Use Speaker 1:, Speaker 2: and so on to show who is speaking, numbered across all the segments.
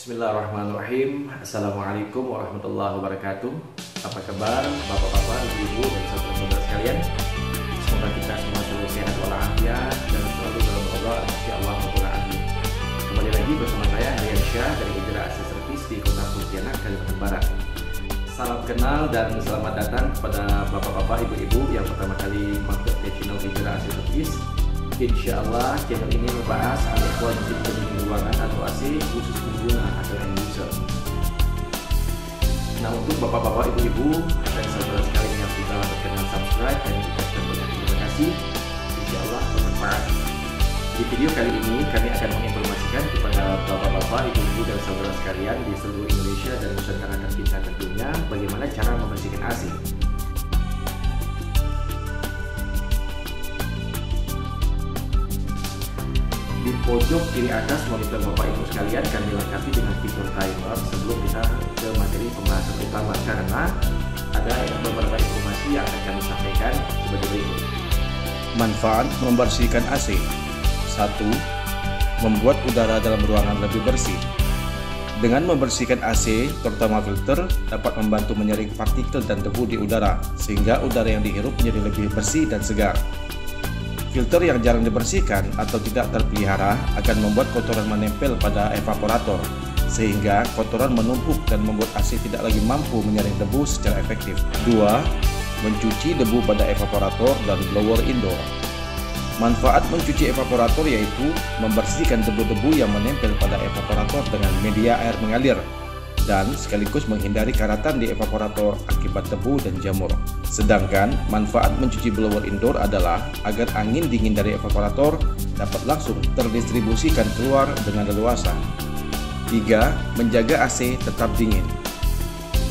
Speaker 1: Bismillahirrahmanirrahim. Assalamualaikum warahmatullahi wabarakatuh. Apa kabar bapak-bapak, ibu dan saudara-saudara sekalian? Semoga kita semua selalu sehat walafiat Dan selalu dalam Allah Masya Allah Kembali lagi bersama saya Harian Syah Dari Hijrah Asia Service di Kota Pontianak, Kalimantan Barat. Salam kenal dan selamat datang kepada bapak-bapak, ibu-ibu yang pertama kali mampir ke channel Hijrah Asia Service Insya Allah channel ini membahas al-ikhwan muslim ruangan atau AC khusus pengguna atau end user. Nah untuk bapak-bapak, ibu-ibu dan saudara sekalian yang sudah berkenan subscribe dan juga banyak terima kasih. Insya Allah bermanfaat. Di video kali ini kami akan menginformasikan kepada bapak-bapak, ibu-ibu dan saudara sekalian di seluruh Indonesia dan Nusantara kita tentunya bagaimana cara membersihkan AC. Pojok kiri atas monitor Bapak Ibu sekalian kami lengkapi dengan fitur timer sebelum kita ke materi pembahasan utama karena ada beberapa informasi yang akan kami sampaikan sebagai berikut.
Speaker 2: Manfaat membersihkan AC 1. Membuat udara dalam ruangan lebih bersih Dengan membersihkan AC, terutama filter, dapat membantu menyaring partikel dan debu di udara sehingga udara yang dihirup menjadi lebih bersih dan segar Filter yang jarang dibersihkan atau tidak terpelihara akan membuat kotoran menempel pada evaporator, sehingga kotoran menumpuk dan membuat AC tidak lagi mampu menyaring debu secara efektif. 2. Mencuci debu pada evaporator dan blower indoor. Manfaat mencuci evaporator yaitu membersihkan debu-debu yang menempel pada evaporator dengan media air mengalir dan sekaligus menghindari karatan di evaporator akibat debu dan jamur. Sedangkan manfaat mencuci blower indoor adalah agar angin dingin dari evaporator dapat langsung terdistribusikan keluar dengan leluasa. 3. Menjaga AC tetap dingin.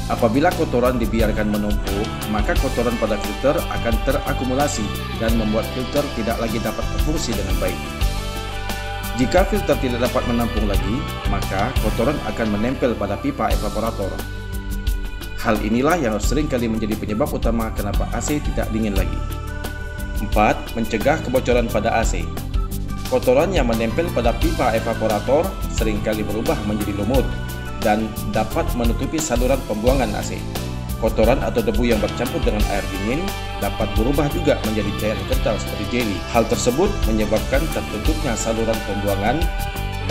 Speaker 2: Apabila kotoran dibiarkan menumpuk, maka kotoran pada filter akan terakumulasi dan membuat filter tidak lagi dapat berfungsi dengan baik. Jika filter tidak dapat menampung lagi, maka kotoran akan menempel pada pipa evaporator. Hal inilah yang sering kali menjadi penyebab utama kenapa AC tidak dingin lagi. 4. Mencegah kebocoran pada AC Kotoran yang menempel pada pipa evaporator sering kali berubah menjadi lumut dan dapat menutupi saluran pembuangan AC. Kotoran atau debu yang bercampur dengan air dingin dapat berubah juga menjadi cairan kental seperti jelly. Hal tersebut menyebabkan tertutupnya saluran pembuangan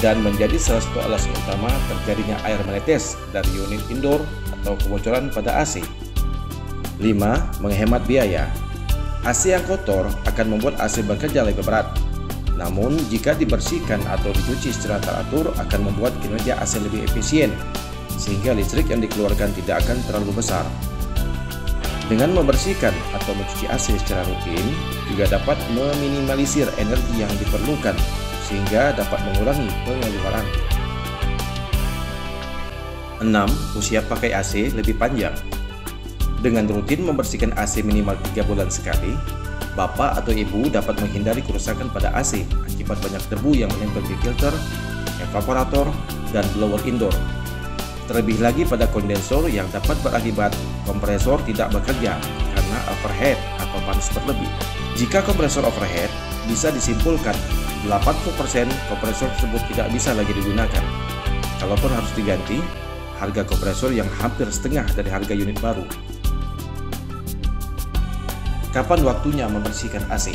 Speaker 2: dan menjadi salah satu alasan utama terjadinya air menetes dari unit indoor atau kebocoran pada AC. 5. Menghemat biaya AC yang kotor akan membuat AC bekerja lebih berat. Namun, jika dibersihkan atau dicuci secara teratur akan membuat kinerja AC lebih efisien sehingga listrik yang dikeluarkan tidak akan terlalu besar. Dengan membersihkan atau mencuci AC secara rutin juga dapat meminimalisir energi yang diperlukan sehingga dapat mengurangi pengeluaran. 6. Usia pakai AC lebih panjang. Dengan rutin membersihkan AC minimal 3 bulan sekali, Bapak atau Ibu dapat menghindari kerusakan pada AC akibat banyak debu yang menempel di filter, evaporator, dan blower indoor Terlebih lagi pada kondensor yang dapat berakibat kompresor tidak bekerja karena overhead atau panas berlebih. Jika kompresor overhead, bisa disimpulkan 80% kompresor tersebut tidak bisa lagi digunakan. Kalaupun harus diganti, harga kompresor yang hampir setengah dari harga unit baru. Kapan waktunya membersihkan AC?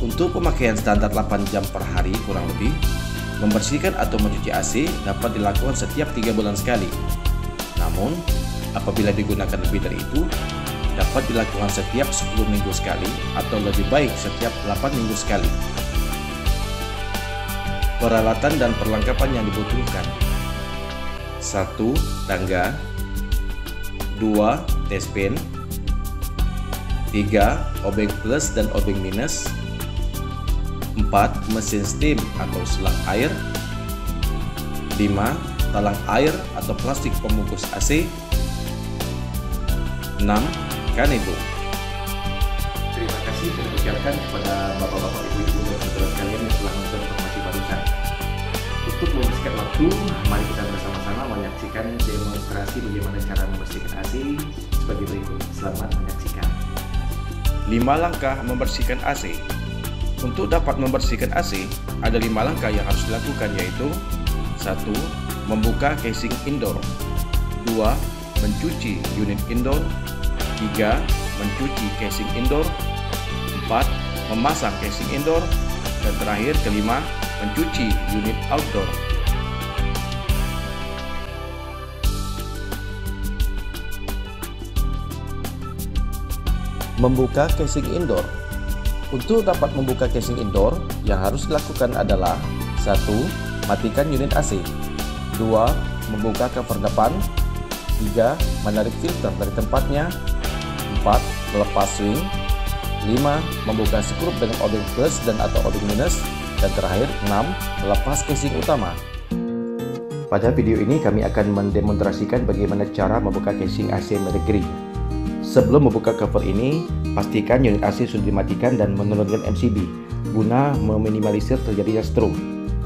Speaker 2: Untuk pemakaian standar 8 jam per hari kurang lebih, Membersihkan atau mencuci AC dapat dilakukan setiap tiga bulan sekali. Namun, apabila digunakan lebih dari itu, dapat dilakukan setiap 10 minggu sekali atau lebih baik setiap 8 minggu sekali. Peralatan dan perlengkapan yang dibutuhkan 1. Tangga 2. Tespin 3. Obeng plus dan obeng minus 4. Mesin steam atau selang air 5. Talang air atau plastik pembungkus AC 6. Kanebo
Speaker 1: Terima kasih saya ucapkan kepada bapak-bapak, ibu-ibu dan saudara sekalian yang telah menonton informasi barusan. Untuk membersihkan waktu, mari kita bersama-sama menyaksikan demonstrasi bagaimana cara membersihkan AC sebagai berikut. Selamat menyaksikan.
Speaker 2: 5 langkah membersihkan AC Untuk dapat membersihkan AC, ada lima langkah yang harus dilakukan yaitu 1. Membuka casing indoor 2. Mencuci unit indoor 3. Mencuci casing indoor 4. Memasang casing indoor dan terakhir kelima mencuci unit outdoor
Speaker 1: Membuka casing indoor Untuk dapat membuka casing indoor, yang harus dilakukan adalah 1. Matikan unit AC 2. Membuka cover depan 3. Menarik filter dari tempatnya 4. Melepas swing 5. Membuka skrup dengan obeng plus dan atau obeng minus dan terakhir 6. Melepas casing utama pada video ini kami akan mendemonstrasikan bagaimana cara membuka casing AC Mercury Sebelum membuka cover ini, pastikan unit AC sudah dimatikan dan menurunkan MCB guna meminimalisir terjadinya stroke.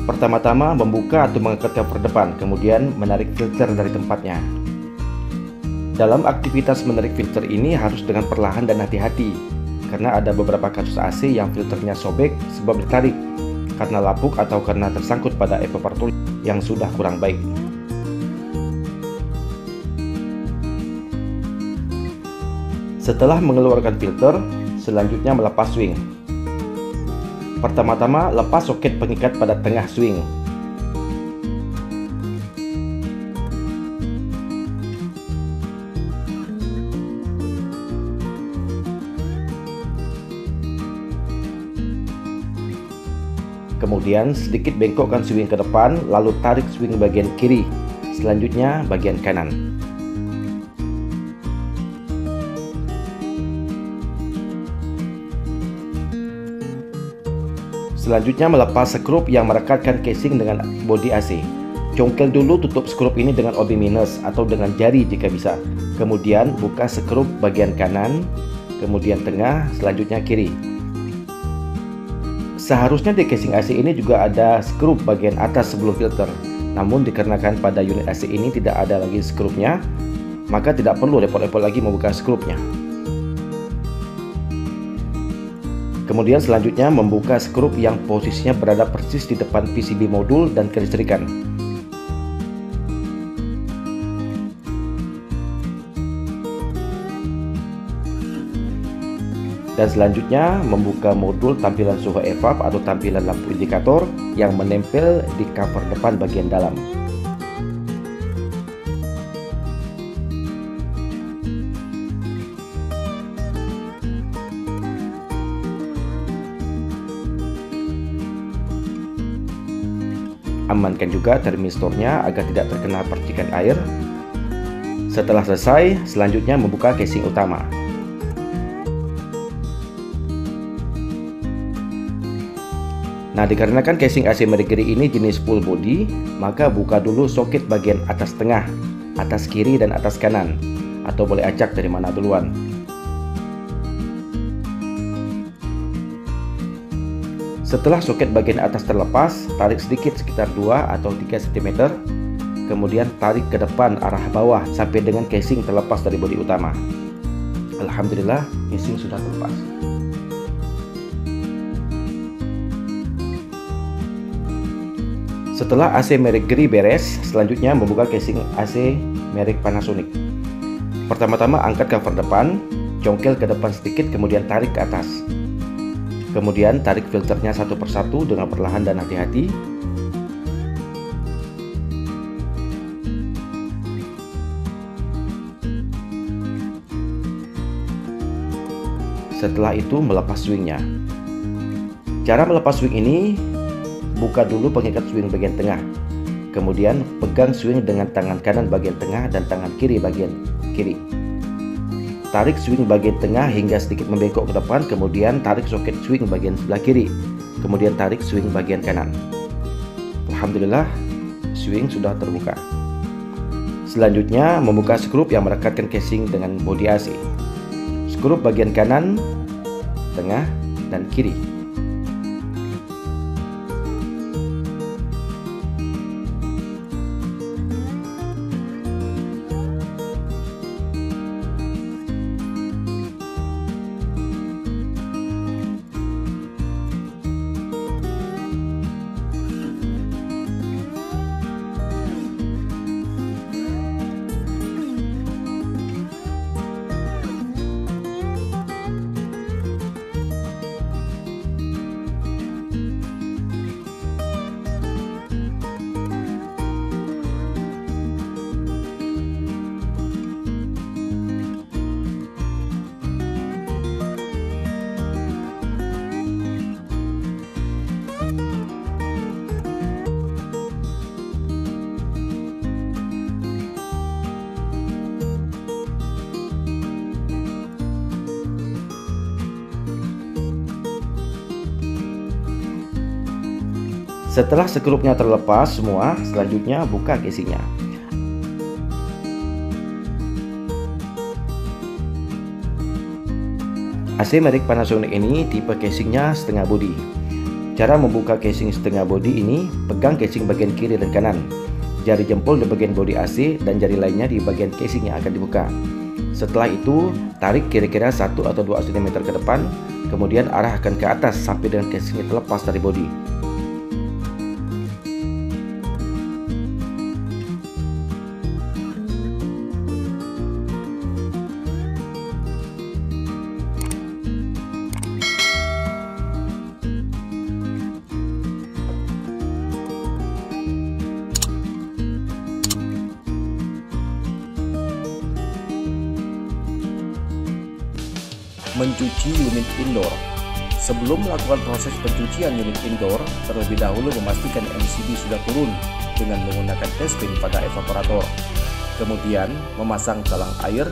Speaker 1: Pertama-tama membuka atau mengangkat cover depan, kemudian menarik filter dari tempatnya. Dalam aktivitas menarik filter ini harus dengan perlahan dan hati-hati, karena ada beberapa kasus AC yang filternya sobek sebab ditarik karena lapuk atau karena tersangkut pada evaporator yang sudah kurang baik. Setelah mengeluarkan filter, selanjutnya melepas swing. Pertama-tama lepas soket pengikat pada tengah swing. Kemudian sedikit bengkokkan swing ke depan, lalu tarik swing bagian kiri, selanjutnya bagian kanan. Selanjutnya melepas skrup yang merekatkan casing dengan bodi AC. Congkel dulu tutup skrup ini dengan OB minus atau dengan jari jika bisa. Kemudian buka skrup bagian kanan, kemudian tengah, selanjutnya kiri. Seharusnya di casing AC ini juga ada skrup bagian atas sebelum filter. Namun dikarenakan pada unit AC ini tidak ada lagi skrupnya, maka tidak perlu repot-repot lagi membuka skrupnya. Kemudian selanjutnya membuka skrup yang posisinya berada persis di depan PCB modul dan kelistrikan. Dan selanjutnya membuka modul tampilan suhu evap atau tampilan lampu indikator yang menempel di cover depan bagian dalam. Amankan juga termistornya agar tidak terkena percikan air. Setelah selesai, selanjutnya membuka casing utama. Nah, dikarenakan casing AC Mercury ini jenis full body, maka buka dulu soket bagian atas tengah, atas kiri dan atas kanan, atau boleh acak dari mana duluan. Setelah soket bagian atas terlepas, tarik sedikit sekitar 2 atau 3 cm. Kemudian tarik ke depan arah bawah sampai dengan casing terlepas dari bodi utama. Alhamdulillah, casing sudah terlepas. Setelah AC merek Gri beres, selanjutnya membuka casing AC merek Panasonic. Pertama-tama angkat cover depan, congkel ke depan sedikit kemudian tarik ke atas. Kemudian tarik filternya satu persatu dengan perlahan dan hati-hati. Setelah itu melepas swingnya. Cara melepas swing ini, buka dulu pengikat swing bagian tengah. Kemudian pegang swing dengan tangan kanan bagian tengah dan tangan kiri bagian kiri. Tarik swing bagian tengah hingga sedikit membengkok ke depan, kemudian tarik soket swing bagian sebelah kiri, kemudian tarik swing bagian kanan. Alhamdulillah, swing sudah terbuka. Selanjutnya, membuka skrup yang merekatkan casing dengan bodi AC. Skrup bagian kanan, tengah, dan kiri. Setelah sekrupnya terlepas semua, selanjutnya buka casingnya. AC merek Panasonic ini tipe casingnya setengah bodi. Cara membuka casing setengah bodi ini, pegang casing bagian kiri dan kanan. Jari jempol di bagian bodi AC dan jari lainnya di bagian casing yang akan dibuka. Setelah itu, tarik kira-kira 1 atau 2 cm ke depan, kemudian arahkan ke atas sampai dengan casingnya terlepas dari bodi.
Speaker 2: Sebelum melakukan proses pencucian unit indoor, terlebih dahulu memastikan MCB sudah turun dengan menggunakan testing pada evaporator. Kemudian memasang talang air,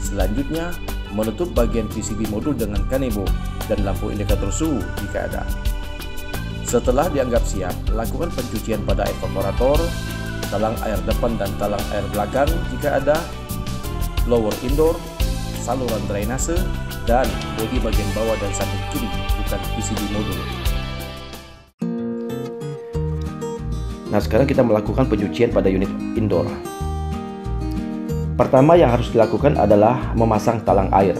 Speaker 2: selanjutnya menutup bagian PCB modul dengan kanebo dan lampu indikator suhu jika ada. Setelah dianggap siap, lakukan pencucian pada evaporator, talang air depan dan talang air belakang jika ada, blower indoor, saluran drainase, dan bodi bagian bawah dan samping kiri bukan PCB modul.
Speaker 1: Nah sekarang kita melakukan pencucian pada unit indoor. Pertama yang harus dilakukan adalah memasang talang air.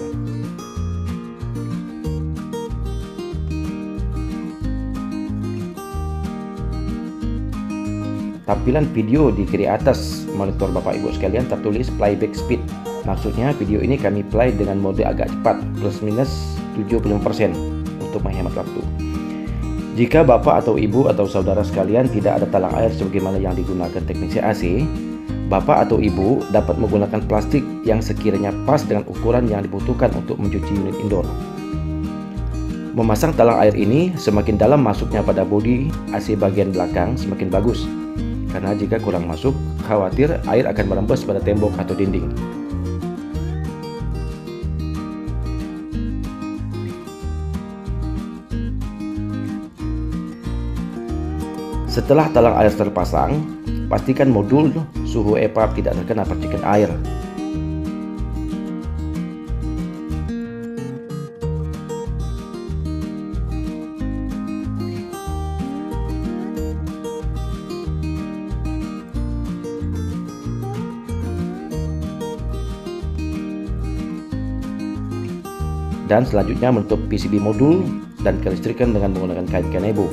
Speaker 1: Tampilan video di kiri atas monitor Bapak Ibu sekalian tertulis playback speed Maksudnya video ini kami play dengan mode agak cepat plus minus 75% untuk menghemat waktu. Jika bapak atau ibu atau saudara sekalian tidak ada talang air sebagaimana yang digunakan teknisi AC, bapak atau ibu dapat menggunakan plastik yang sekiranya pas dengan ukuran yang dibutuhkan untuk mencuci unit indoor. Memasang talang air ini semakin dalam masuknya pada bodi AC bagian belakang semakin bagus. Karena jika kurang masuk, khawatir air akan merembes pada tembok atau dinding. Setelah talang air terpasang, pastikan modul suhu EPA tidak terkena percikan air. Dan selanjutnya menutup PCB modul dan kelistrikan dengan menggunakan kait kanebo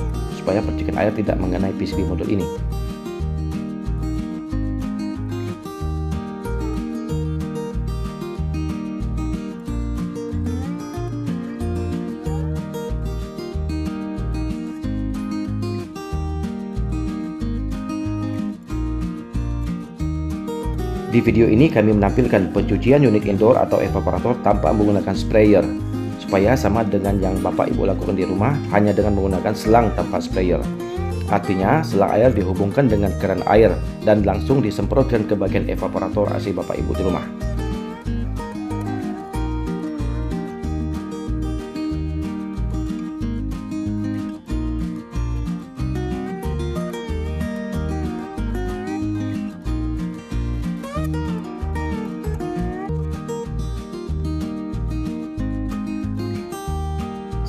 Speaker 1: air tidak mengenai PCB modul ini. Di video ini kami menampilkan pencucian unit indoor atau evaporator tanpa menggunakan sprayer supaya sama dengan yang Bapak Ibu lakukan di rumah hanya dengan menggunakan selang tanpa sprayer. Artinya, selang air dihubungkan dengan keran air dan langsung disemprotkan ke bagian evaporator AC Bapak Ibu di rumah.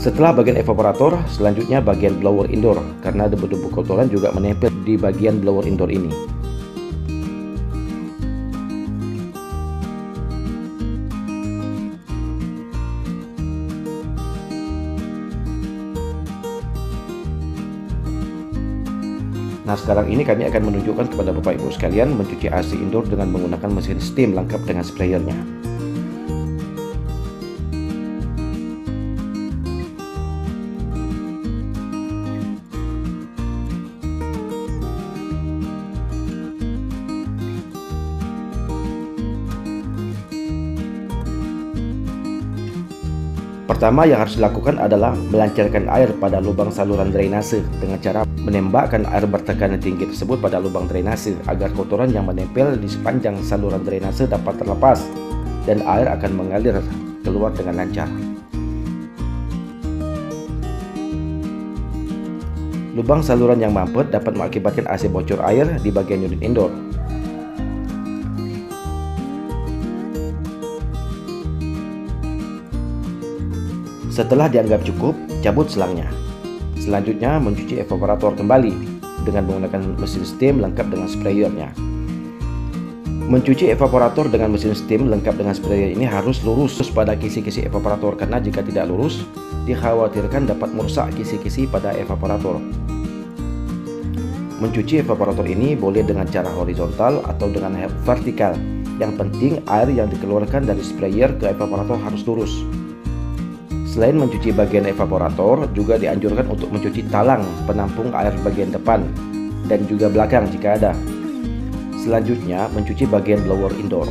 Speaker 1: Setelah bagian evaporator, selanjutnya bagian blower indoor karena debu-debu kotoran juga menempel di bagian blower indoor ini. Nah sekarang ini kami akan menunjukkan kepada Bapak Ibu sekalian mencuci AC indoor dengan menggunakan mesin steam lengkap dengan sprayernya. Pertama yang harus dilakukan adalah melancarkan air pada lubang saluran drainase dengan cara menembakkan air bertekanan tinggi tersebut pada lubang drainase agar kotoran yang menempel di sepanjang saluran drainase dapat terlepas dan air akan mengalir keluar dengan lancar. Lubang saluran yang mampet dapat mengakibatkan AC bocor air di bagian unit indoor. Setelah dianggap cukup, cabut selangnya. Selanjutnya mencuci evaporator kembali dengan menggunakan mesin steam lengkap dengan sprayernya. Mencuci evaporator dengan mesin steam lengkap dengan sprayer ini harus lurus pada kisi-kisi evaporator karena jika tidak lurus, dikhawatirkan dapat merusak kisi-kisi pada evaporator. Mencuci evaporator ini boleh dengan cara horizontal atau dengan vertikal. Yang penting air yang dikeluarkan dari sprayer ke evaporator harus lurus. Selain mencuci bagian evaporator, juga dianjurkan untuk mencuci talang penampung air bagian depan dan juga belakang jika ada. Selanjutnya, mencuci bagian blower indoor.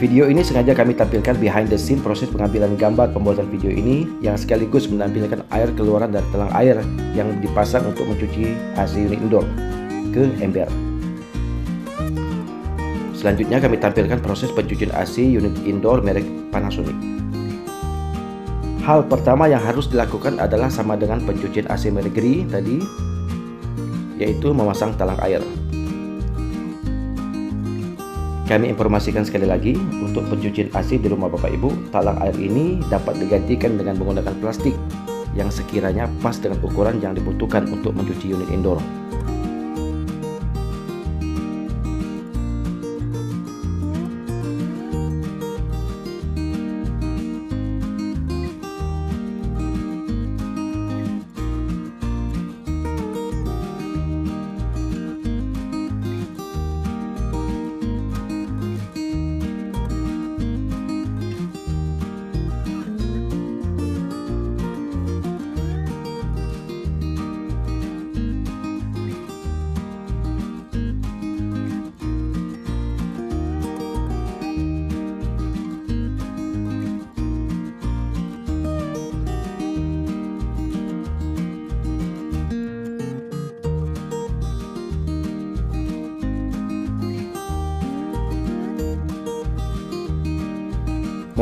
Speaker 1: Video ini sengaja kami tampilkan behind the scene proses pengambilan gambar pembuatan video ini yang sekaligus menampilkan air keluaran dari talang air yang dipasang untuk mencuci AC unit indoor ke ember. Selanjutnya kami tampilkan proses pencucian AC unit indoor merek Panasonic. Hal pertama yang harus dilakukan adalah sama dengan pencucian AC merek Gri tadi, yaitu memasang talang air. Kami informasikan sekali lagi, untuk pencucian AC di rumah Bapak Ibu, talang air ini dapat digantikan dengan menggunakan plastik yang sekiranya pas dengan ukuran yang dibutuhkan untuk mencuci unit indoor.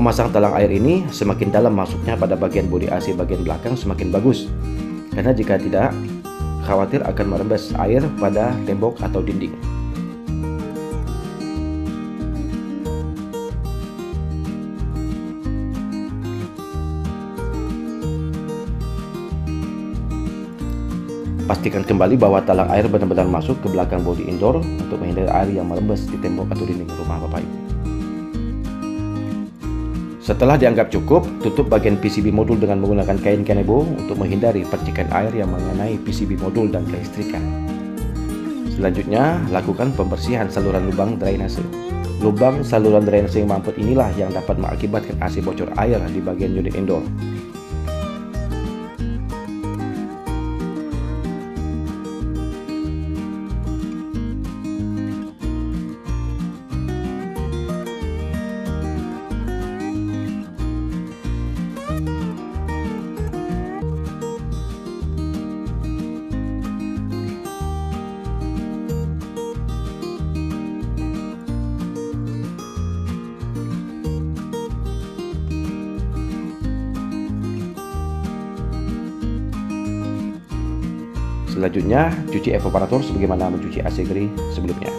Speaker 1: Memasang talang air ini semakin dalam masuknya pada bagian bodi AC bagian belakang semakin bagus. Karena jika tidak, khawatir akan merembes air pada tembok atau dinding. Pastikan kembali bahwa talang air benar-benar masuk ke belakang bodi indoor untuk menghindari air yang merembes di tembok atau dinding rumah Bapak Ibu. Setelah dianggap cukup, tutup bagian PCB modul dengan menggunakan kain kanebo untuk menghindari percikan air yang mengenai PCB modul dan kelistrikan. Selanjutnya, lakukan pembersihan saluran lubang drainase. Lubang saluran drainase yang mampet inilah yang dapat mengakibatkan AC bocor air di bagian unit indoor. Selanjutnya, cuci evaporator sebagaimana mencuci AC gri sebelumnya.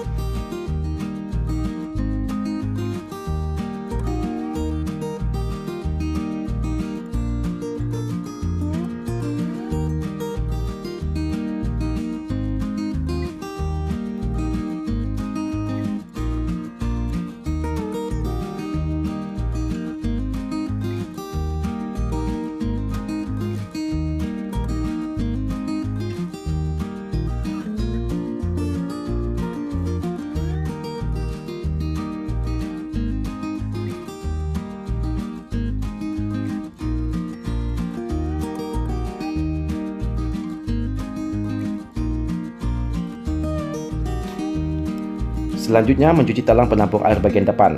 Speaker 1: Selanjutnya mencuci talang penampung air bagian depan.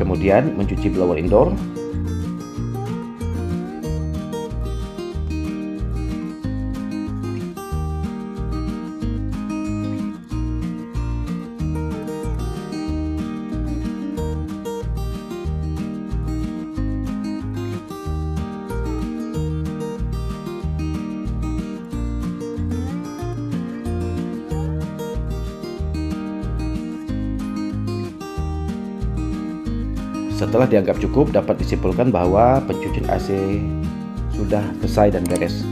Speaker 1: Kemudian mencuci blower indoor.
Speaker 2: Setelah dianggap cukup, dapat disimpulkan bahwa pencucian AC sudah selesai dan beres.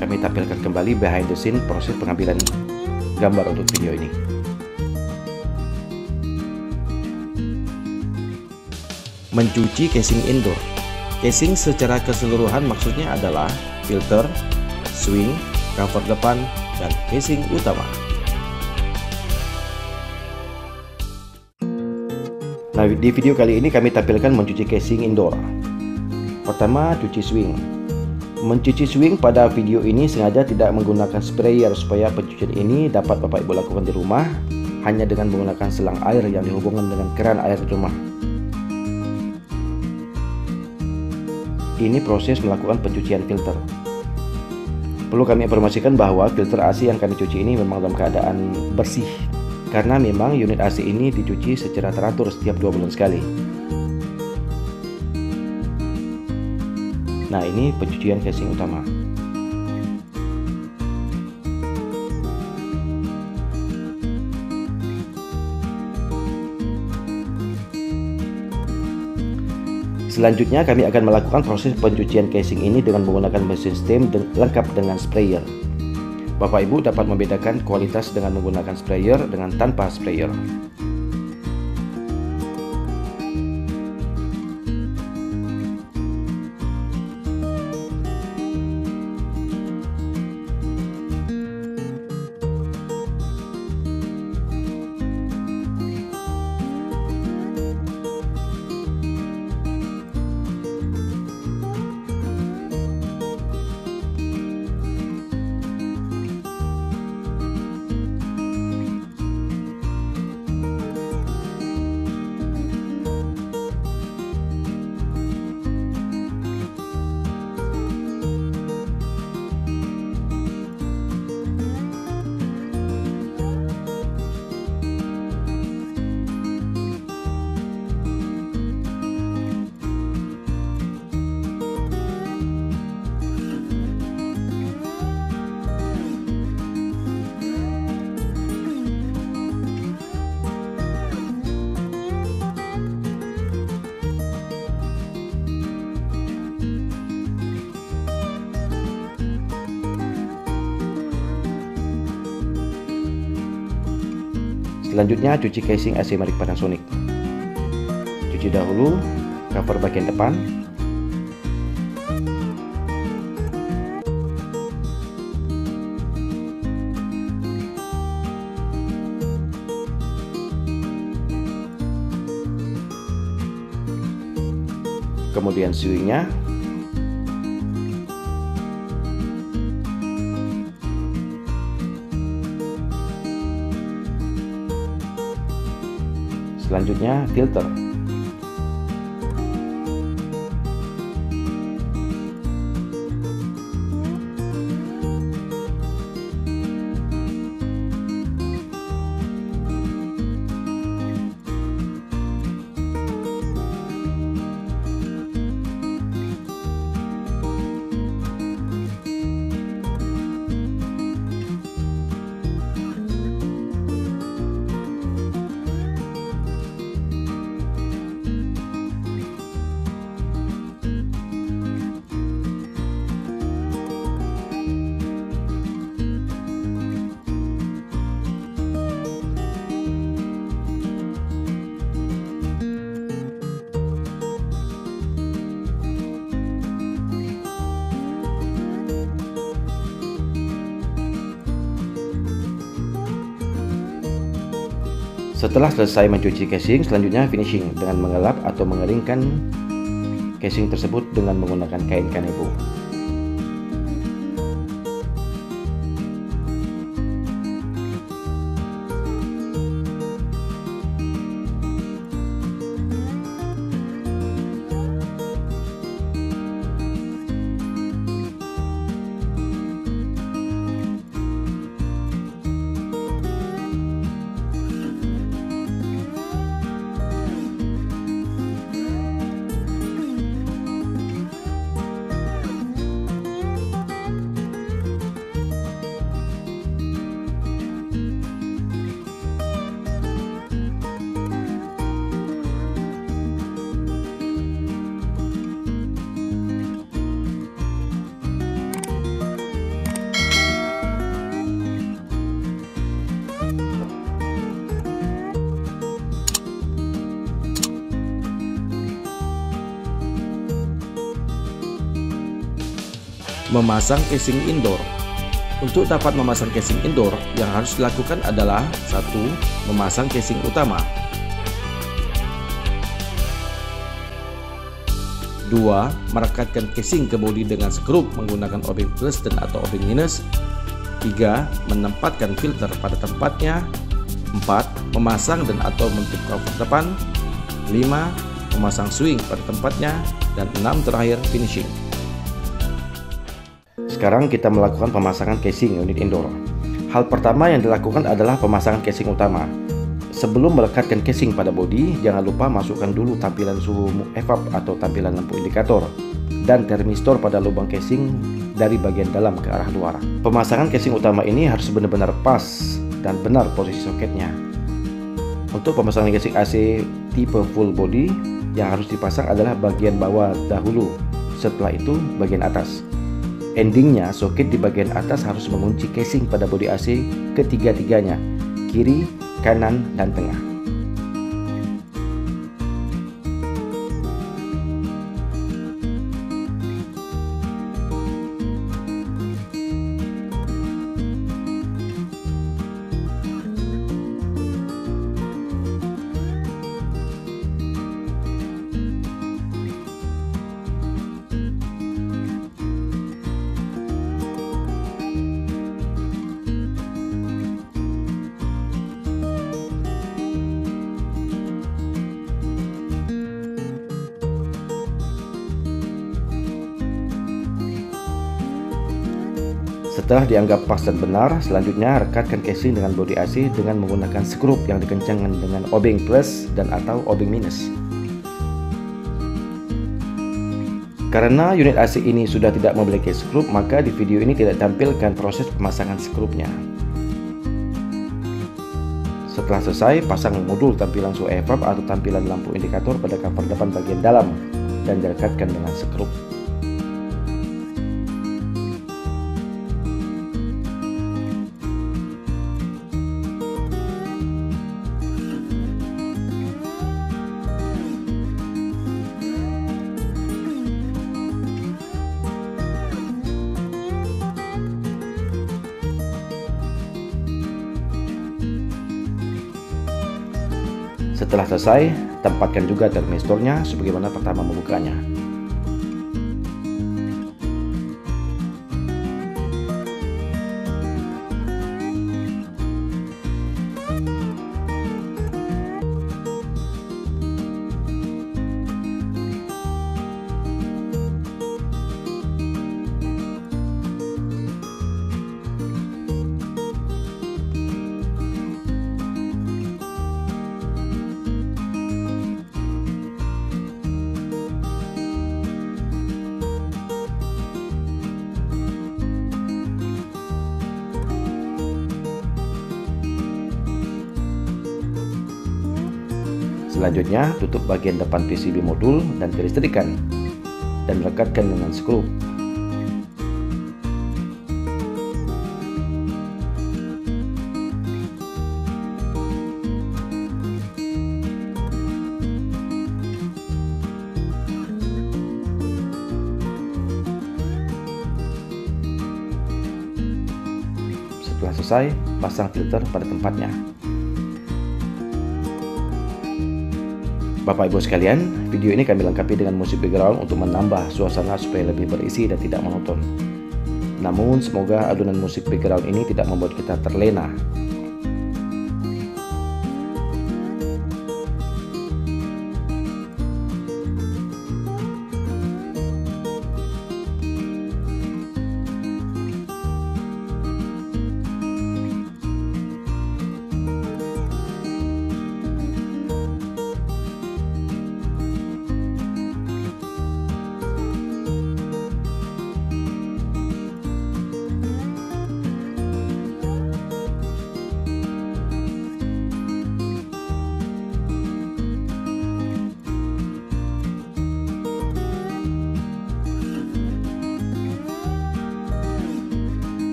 Speaker 2: Kami tampilkan kembali behind the scene proses pengambilan gambar untuk video ini. Mencuci casing indoor Casing secara keseluruhan maksudnya adalah filter, swing, cover depan, dan casing utama. Nah, di video kali ini kami tampilkan mencuci casing indoor. Pertama, cuci swing. Mencuci swing pada video ini sengaja tidak menggunakan sprayer supaya pencucian ini dapat Bapak Ibu lakukan di rumah hanya dengan menggunakan selang air yang dihubungkan dengan keran air di rumah. Ini proses melakukan pencucian filter. Perlu kami informasikan bahwa filter AC yang kami cuci ini memang dalam keadaan bersih karena memang unit AC ini dicuci secara teratur setiap dua bulan sekali. Nah ini pencucian casing utama. Selanjutnya kami akan melakukan proses pencucian casing ini dengan menggunakan mesin steam lengkap dengan sprayer. Bapak Ibu dapat membedakan kualitas dengan menggunakan sprayer dengan tanpa sprayer. Selanjutnya cuci casing AC Matic Panasonic. Cuci dahulu cover bagian depan. Kemudian swingnya Selanjutnya filter. Setelah selesai mencuci casing, selanjutnya finishing dengan mengelap atau mengeringkan casing tersebut dengan menggunakan kain kanebo. Memasang casing indoor Untuk dapat memasang casing indoor, yang harus dilakukan adalah satu, Memasang casing utama 2. Merekatkan casing ke bodi dengan skrup menggunakan obeng plus dan atau obeng minus 3. Menempatkan filter pada tempatnya 4. Memasang dan atau menutup cover depan 5. Memasang swing pada tempatnya dan 6. Terakhir finishing
Speaker 1: Sekarang kita melakukan pemasangan casing unit indoor Hal pertama yang dilakukan adalah pemasangan casing utama Sebelum melekatkan casing pada bodi, jangan lupa masukkan dulu tampilan suhu evap atau tampilan lampu indikator dan termistor pada lubang casing dari bagian dalam ke arah luar. Pemasangan casing utama ini harus benar-benar pas dan benar posisi soketnya. Untuk pemasangan casing AC tipe full body, yang harus dipasang adalah bagian bawah dahulu, setelah itu bagian atas. Endingnya, soket di bagian atas harus mengunci casing pada bodi AC ketiga-tiganya, kiri, kanan, dan tengah. Setelah dianggap pas dan benar, selanjutnya rekatkan casing dengan bodi AC dengan menggunakan skrup yang dikencangkan dengan obeng plus dan atau obeng minus. Karena unit AC ini sudah tidak memiliki skrup, maka di video ini tidak tampilkan proses pemasangan skrupnya. Setelah selesai, pasang modul tampilan suhu evap atau tampilan lampu indikator pada cover depan bagian dalam dan direkatkan dengan skrup. Selesai, tempatkan juga termistornya sebagaimana pertama membukanya. Selanjutnya, tutup bagian depan PCB modul dan kelistrikan dan rekatkan dengan skrup. Setelah selesai, pasang filter pada tempatnya. Bapak Ibu sekalian, video ini kami lengkapi dengan musik background untuk menambah suasana supaya lebih berisi dan tidak monoton. Namun semoga alunan musik background ini tidak membuat kita terlena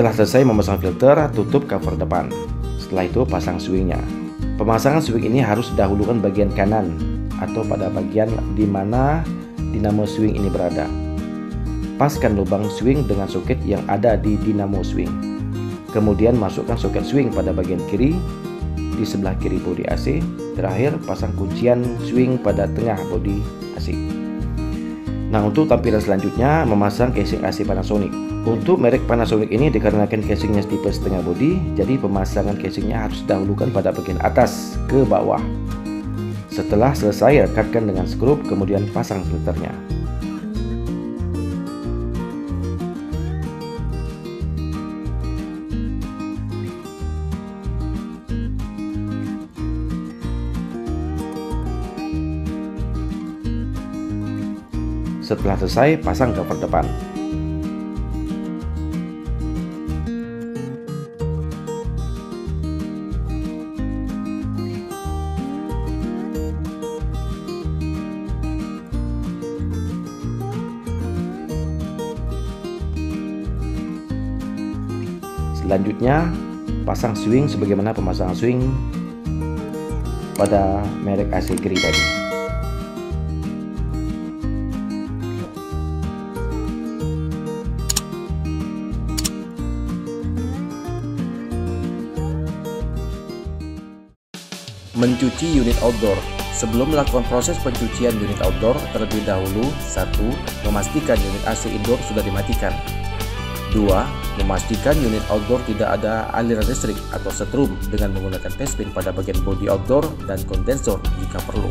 Speaker 1: Setelah selesai memasang filter, tutup cover depan. Setelah itu pasang swingnya. Pemasangan swing ini harus dahulukan bagian kanan atau pada bagian di mana dinamo swing ini berada. Paskan lubang swing dengan soket yang ada di dinamo swing. Kemudian masukkan soket swing pada bagian kiri di sebelah kiri bodi AC. Terakhir pasang kuncian swing pada tengah bodi AC. Nah untuk tampilan selanjutnya memasang casing AC Panasonic. Untuk merek Panasonic ini dikarenakan casingnya tipe setengah bodi, jadi pemasangan casingnya harus dahulukan pada bagian atas ke bawah. Setelah selesai rekatkan dengan skrup kemudian pasang filternya. Setelah selesai, pasang cover depan. Selanjutnya, pasang swing sebagaimana pemasangan swing pada merek AC Gri tadi.
Speaker 2: Mencuci unit outdoor Sebelum melakukan proses pencucian unit outdoor, terlebih dahulu 1. Memastikan unit AC indoor sudah dimatikan 2. Memastikan unit outdoor tidak ada aliran listrik atau setrum dengan menggunakan tespin pada bagian bodi outdoor dan kondensor jika perlu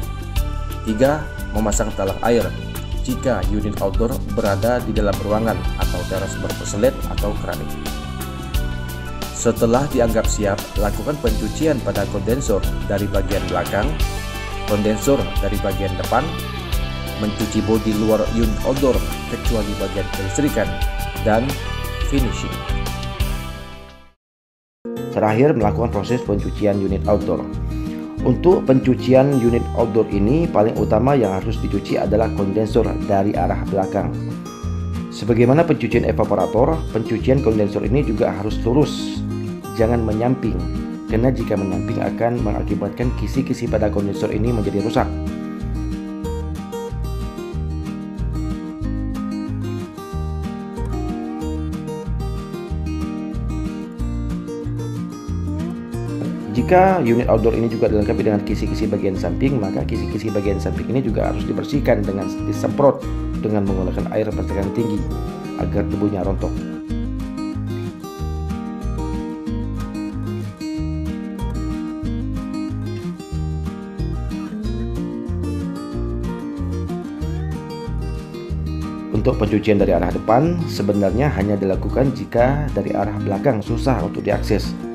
Speaker 2: 3. Memasang talang air jika unit outdoor berada di dalam ruangan atau teras berperselet atau keramik setelah dianggap siap, lakukan pencucian pada kondensor dari bagian belakang, kondensor dari bagian depan, mencuci bodi luar unit outdoor kecuali bagian kelistrikan, dan finishing.
Speaker 1: Terakhir melakukan proses pencucian unit outdoor. Untuk pencucian unit outdoor ini paling utama yang harus dicuci adalah kondensor dari arah belakang. Sebagaimana pencucian evaporator, pencucian kondensor ini juga harus lurus jangan menyamping karena jika menyamping akan mengakibatkan kisi-kisi pada kondensor ini menjadi rusak. Jika unit outdoor ini juga dilengkapi dengan kisi-kisi bagian samping, maka kisi-kisi bagian samping ini juga harus dibersihkan dengan disemprot dengan menggunakan air bertekanan tinggi agar debunya rontok. Untuk pencucian dari arah depan sebenarnya hanya dilakukan jika dari arah belakang susah untuk diakses.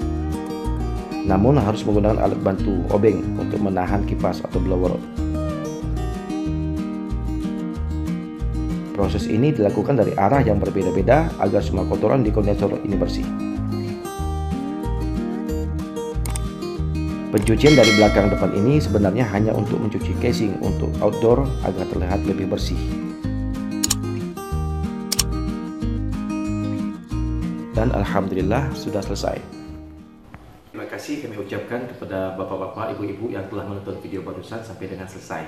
Speaker 1: Namun harus menggunakan alat bantu obeng untuk menahan kipas atau blower. Proses ini dilakukan dari arah yang berbeda-beda agar semua kotoran di kondensor ini bersih. Pencucian dari belakang depan ini sebenarnya hanya untuk mencuci casing untuk outdoor agar terlihat lebih bersih. dan alhamdulillah sudah selesai. Kasih kami ucapkan kepada bapak-bapak, ibu-ibu yang telah menonton video barusan sampai dengan selesai.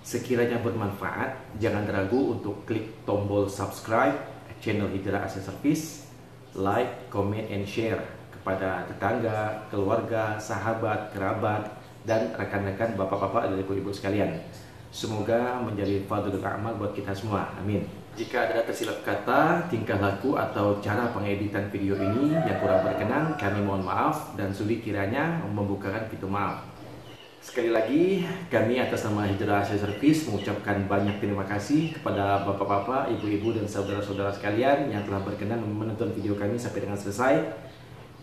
Speaker 1: Sekiranya bermanfaat, jangan ragu untuk klik tombol subscribe channel Hijrah Asia Service, like, comment, and share kepada tetangga, keluarga, sahabat, kerabat, dan rekan-rekan bapak-bapak dan ibu-ibu sekalian. Semoga menjadi fadlul amal buat kita semua. Amin. Jika ada tersilap kata, tingkah laku atau cara pengeditan video ini yang kurang berkenan, kami mohon maaf dan sudi kiranya membukakan pintu maaf. Sekali lagi, kami atas nama Hijrah Asia Service mengucapkan banyak terima kasih kepada bapak-bapak, ibu-ibu, dan saudara-saudara sekalian yang telah berkenan menonton video kami sampai dengan selesai.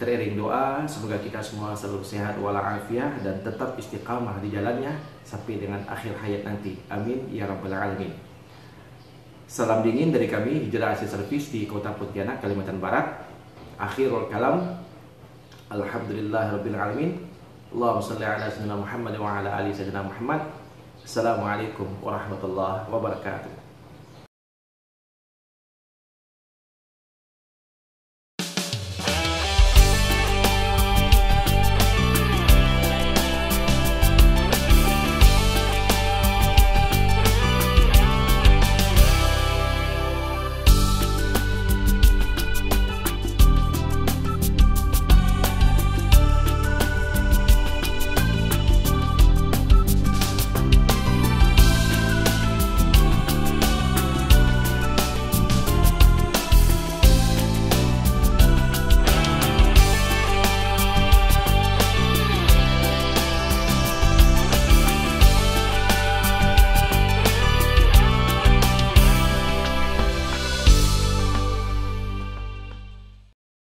Speaker 1: Teriring doa, semoga kita semua selalu sehat walafiat dan tetap istiqamah di jalannya sampai dengan akhir hayat nanti. Amin ya rabbal alamin. Salam dingin dari kami Hijrah Asia Service di Kota Pontianak, Kalimantan Barat. Akhirul kalam. Alhamdulillah Rabbil Alamin. Allahumma salli ala sayyidina Muhammad wa ala ali sayyidina Muhammad. Assalamualaikum warahmatullahi wabarakatuh.